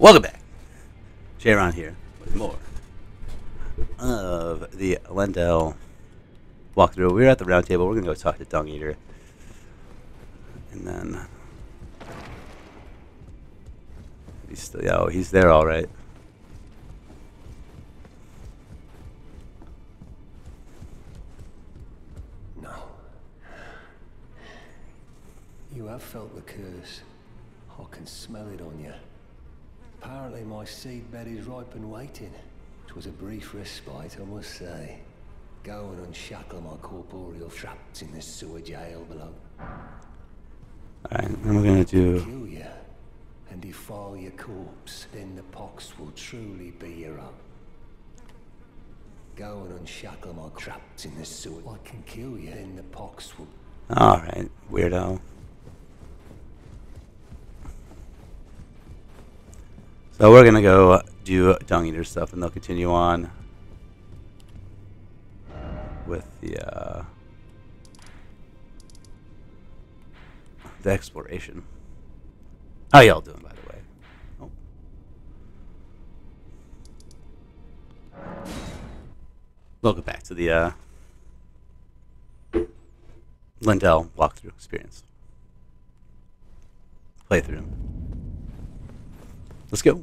Welcome back. Jaron here with more of the Leyndell walkthrough. We are at the round table. We're going to go talk to Dung Eater. And then... He's still... Oh, he's there all right. No. You have felt the curse. I can smell it on you. Apparently my seedbed is ripe and waiting. It was a brief respite, I must say. Go and unshackle my corporeal traps in the sewer jail below. Alright, then we're going to do... Kill you and defile your corpse, then the pox will truly be your own. Go and unshackle my traps in the sewer. I can kill you, then the pox will Alright, weirdo. So we're gonna go do Dung Eater stuff and they'll continue on with the uh, the exploration. How y'all doing by the way? Oh. Welcome back to the uh, Leyndell walkthrough experience. Playthrough. Let's go.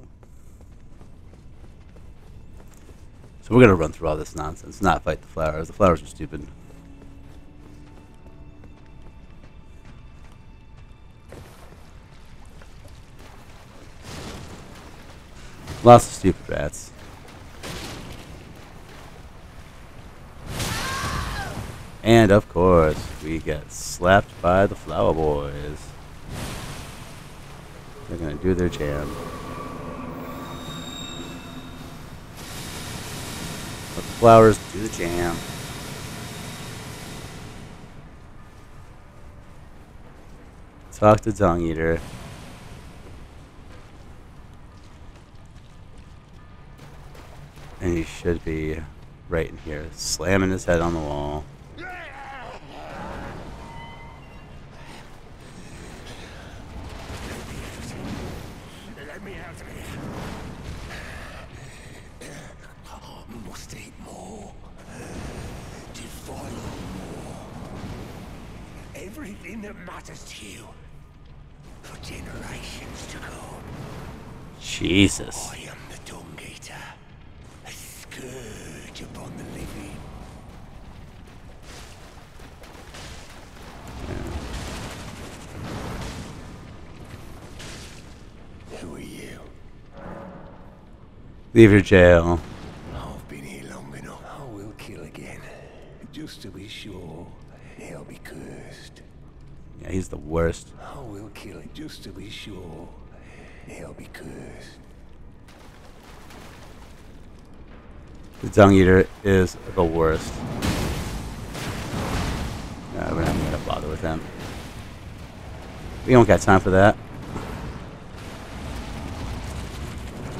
So we're gonna run through all this nonsense, not fight the flowers. The flowers are stupid. Lots of stupid rats. And of course, we get slapped by the flower boys. They're gonna do their jam. Let the flowers do the jam. Talk to Dung Eater. And he should be right in here, slamming his head on the wall. Leave your jail. I've been here long enough. I will kill again. Just to be sure, he'll be cursed. Yeah, he's the worst. I will kill it just to be sure, he'll be cursed. The Dung Eater is the worst. Nah, we're not gonna bother with him. We don't got time for that.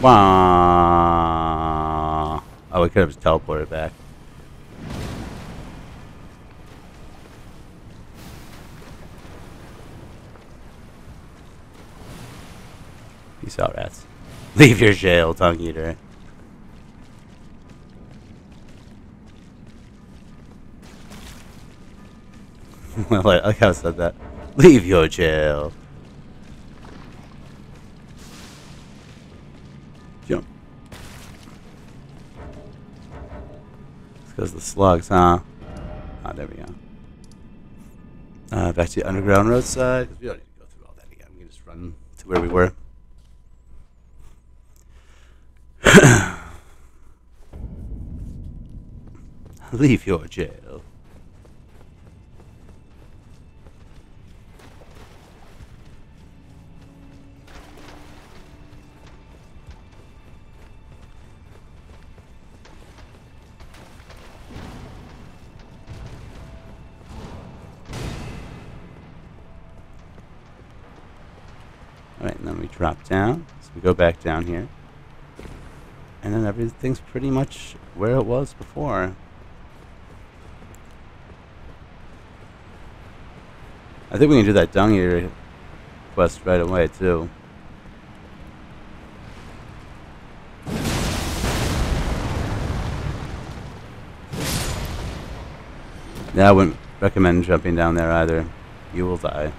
Wah. We could have just teleported back. Peace out, rats. Leave your jail, Dung Eater. I like how I said that. Leave your jail. Because the slugs, huh? Ah, there we go. Uh, back to the underground roadside. We don't need to go through all that again. We can just run to where we were. Leave your jail. drop down. So we go back down here. And then everything's pretty much where it was before. I think we can do that Dung Eater quest right away too. Yeah, I wouldn't recommend jumping down there either. You will die.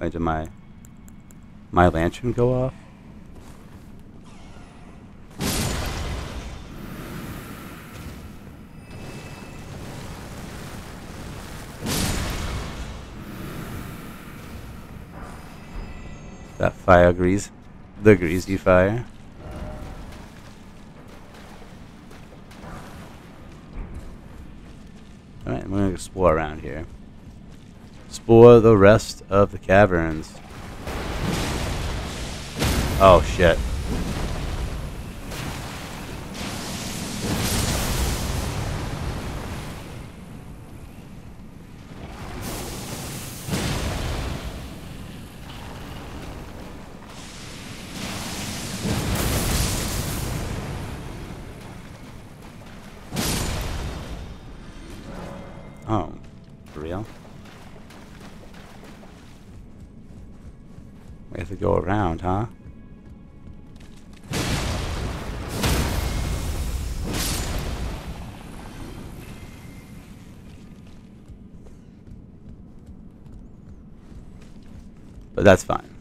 Wait, did my my lantern go off? That fire grease, the greasy fire. Alright, I'm gonna explore around here. Explore the rest of the caverns. Oh shit. Go around, huh? But that's fine.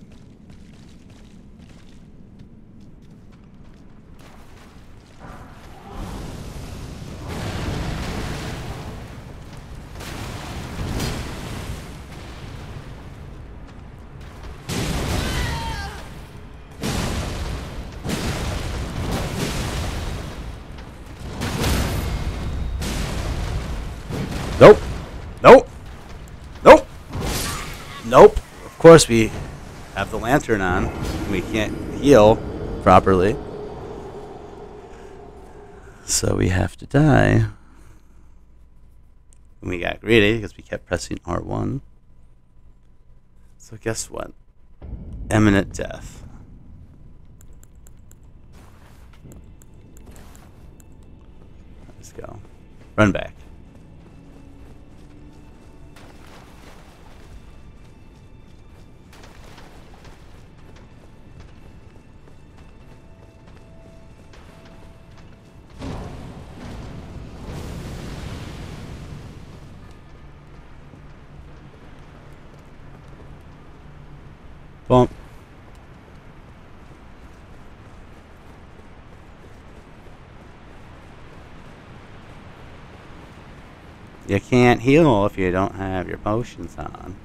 Nope. Of course we have the lantern on. We can't heal properly. So we have to die. And we got greedy because we kept pressing R1. So guess what? Imminent death. Let's go. Run back. Can't heal if you don't have your potions on.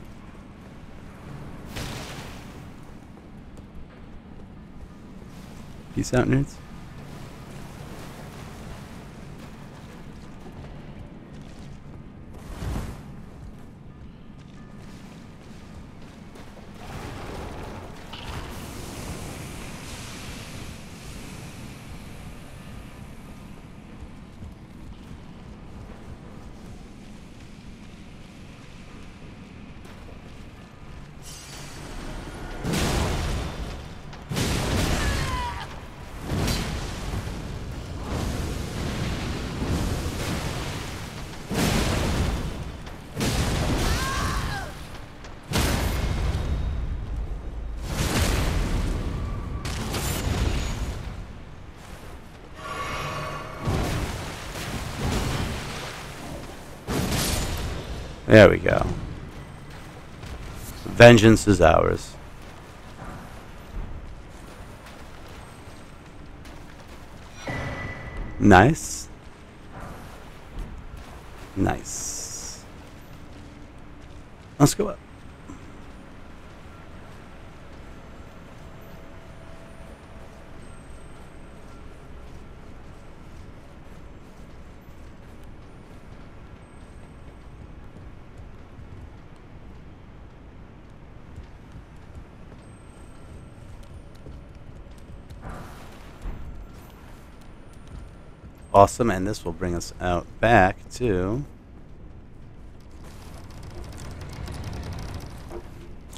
Peace out, nerds. There we go. Vengeance is ours. Nice. Nice. Let's go up. Awesome, and this will bring us out back to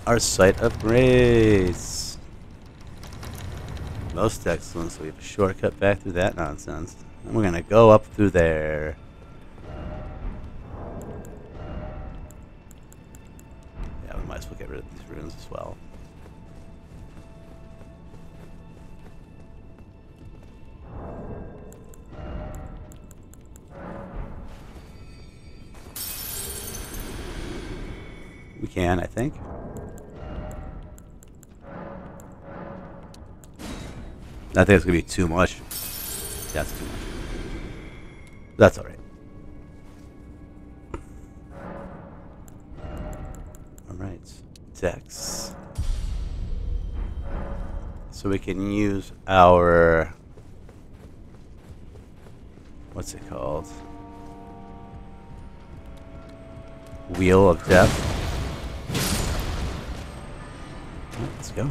our site of grace. Most excellent. So we have a shortcut back through that nonsense. And we're gonna go up through there. Yeah, we might as well get rid of these runes as well. We can, I think. I think it's gonna be too much. That's too much. That's alright. Alright. Dex. So we can use our what's it called? Wheel of Death. Let's go.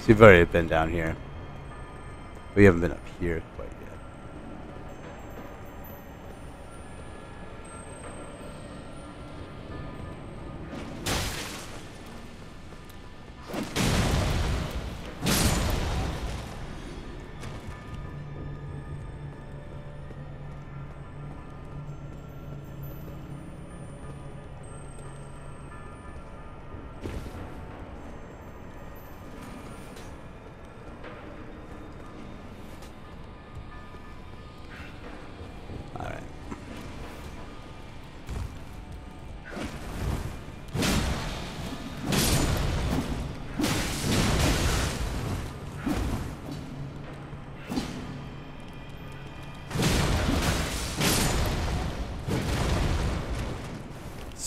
So you've already been down here. We haven't been up here quite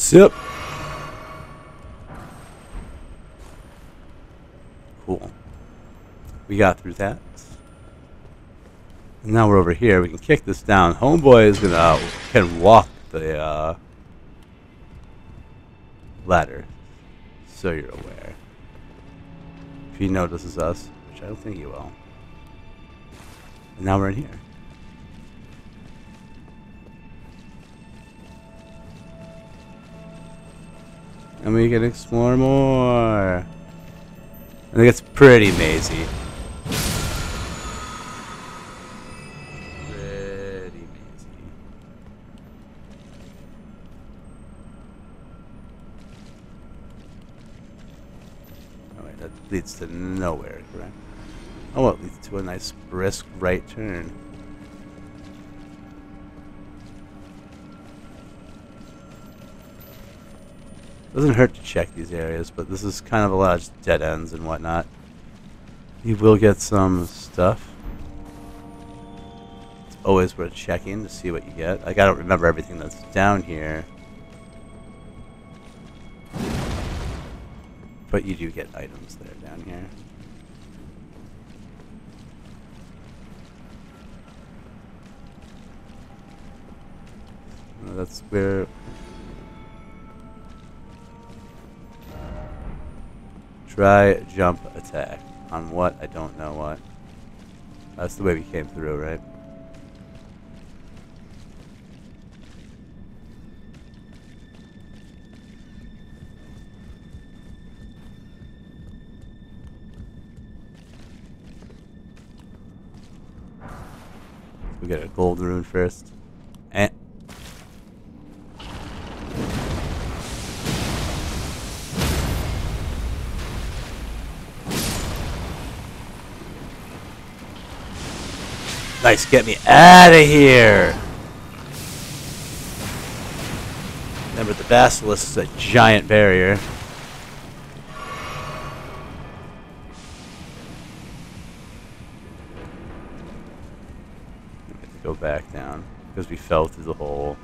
Sip. Cool. We got through that. And now we're over here. We can kick this down. Homeboy is gonna can walk the uh, ladder, so you're aware. If he notices us, which I don't think he will. And now we're in here. And we can explore more. I think it's pretty mazy. Pretty mazy. Oh wait, that leads to nowhere, correct? Oh, well, it leads to a nice brisk right turn. Doesn't hurt to check these areas, but this is kind of a lot of dead ends and whatnot. You will get some stuff. It's always worth checking to see what you get. Like, I don't remember everything that's down here. But you do get items there down here. That's where Try jump attack. On what? I don't know what. That's the way we came through, right? We get a gold rune first. Nice, get me out of here! Remember, the Basilisk is a giant barrier. Go back down because we fell through the hole.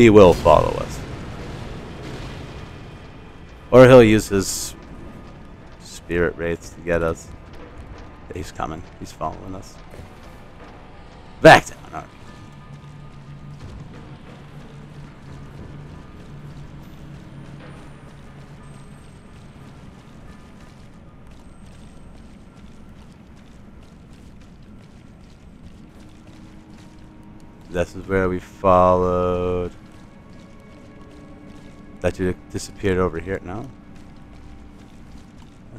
he will follow us. Or he'll use his spirit wraiths to get us. He's coming. He's following us. Back down. our This is where we followed. That you disappeared over here. No.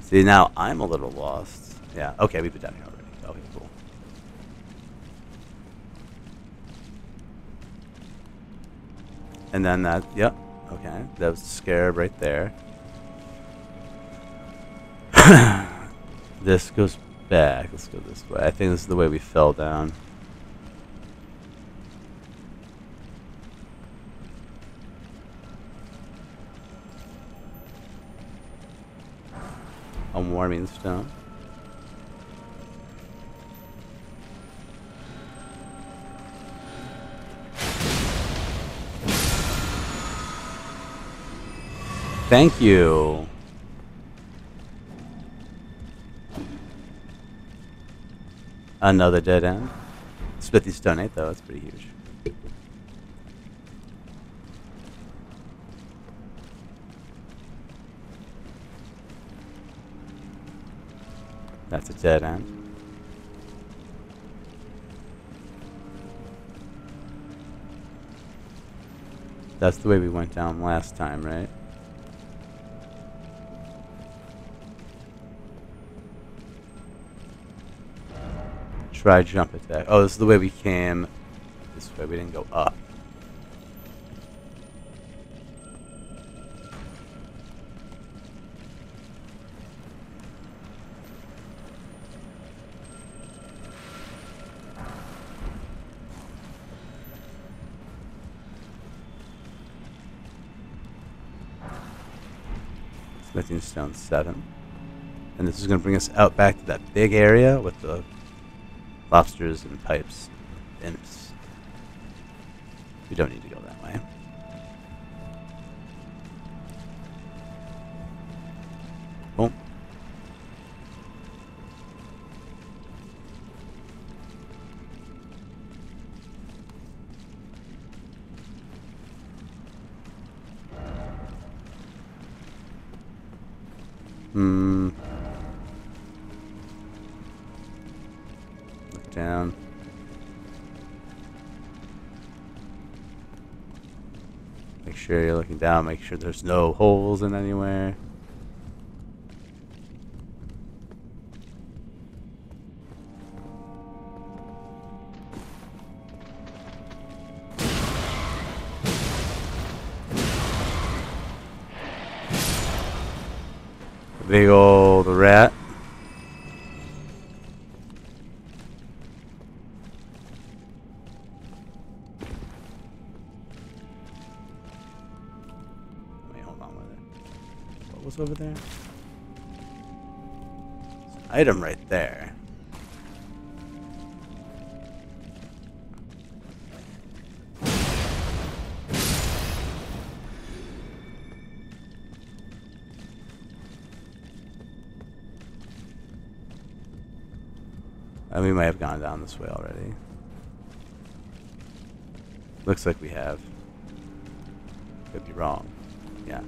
See now I'm a little lost. Yeah. Okay, we've been down here already. Okay, cool. And then that. Yep. Okay, that was the scarab right there. this goes back. Let's go this way. I think this is the way we fell down. A warming stone. Thank you. Another dead end. Smithing Stone 8 though, that's pretty huge. That's a dead end. That's the way we went down last time, right? Try jump attack. Oh, this is the way we came. This way we didn't go up. Stone 7. And this is going to bring us out back to that big area with the lobsters and pipes, and imps. We don't need to go that way. Sure you're looking down. Make sure there's no holes in anywhere. Big old rat. Item right there. And we might have gone down this way already. Looks like we have. Could be wrong. Yeah.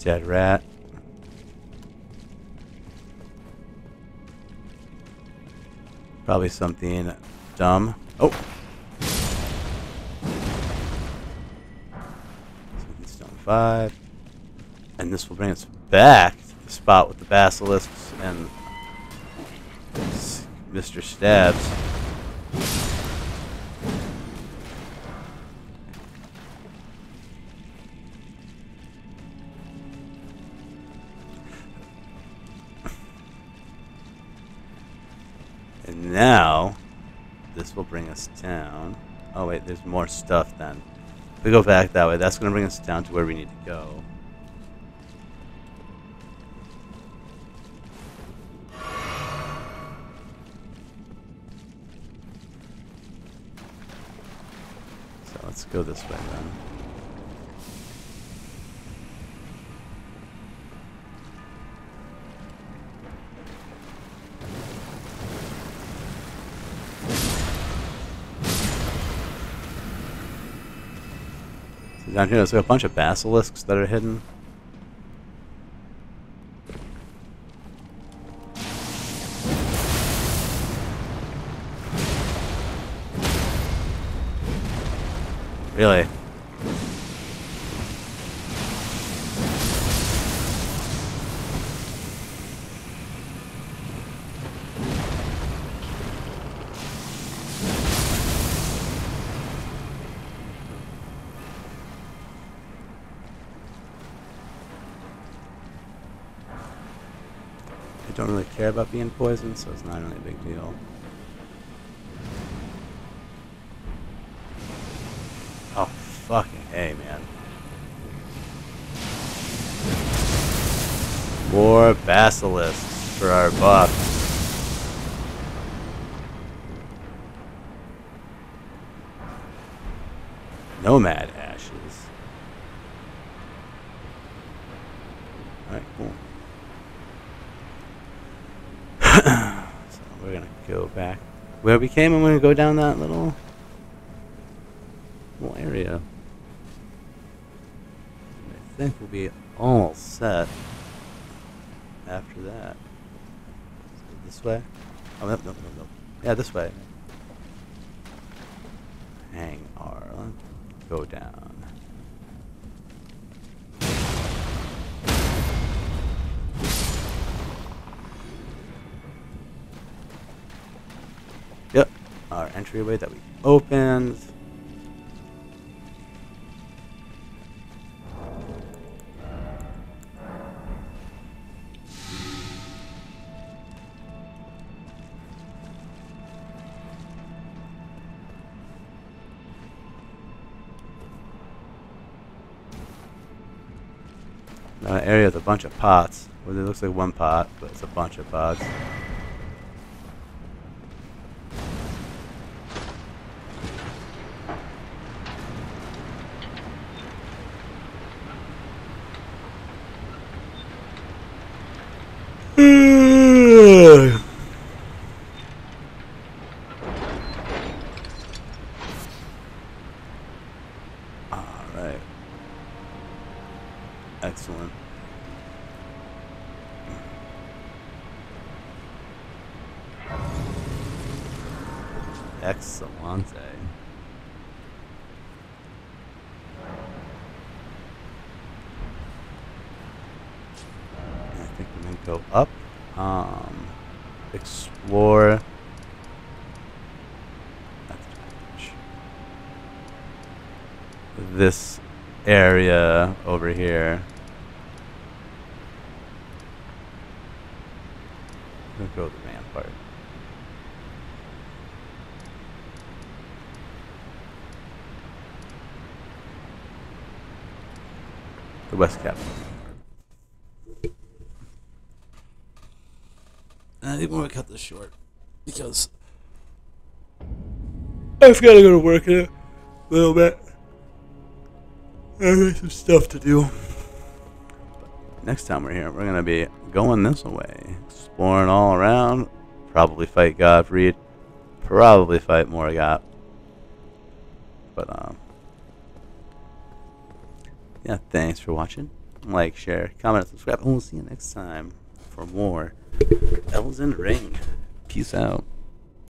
Dead rat. Probably something dumb. Oh! Something stone five. And this will bring us back to the spot with the basilisks and Mr. Stabs. And now, this will bring us down. Oh wait, there's more stuff then. If we go back that way, that's going to bring us down to where we need to go. So let's go this way then. Down here, there's like a bunch of basilisks that are hidden. Really? About being poisoned, so it's not really a big deal. Oh, fucking hey, man. More basilisks for our buff. Nomad ashes. Alright, cool. so we're gonna go back where we came and we're gonna go down that little little area. I think we'll be all set after that. This way? Oh, no, no, no, no. Yeah, this way. Hang R. Go down. Yep, our entryway that we opened. Now, area with a bunch of pots. Well, it looks like one pot, but it's a bunch of pots. Alright. Excellent. Excellent. I think we can go up. Um, explore. This area over here. We'll go with the man part. The West Cap. I think we'll cut this short because I've got to go to work in a little bit. I got some stuff to do. Next time we're here, we're gonna be going this way, exploring all around. Probably fight Godfrey. Probably fight Morgott. But um, yeah. Thanks for watching. Like, share, comment, subscribe, and we'll see you next time for more Elves Elden Ring. Peace out.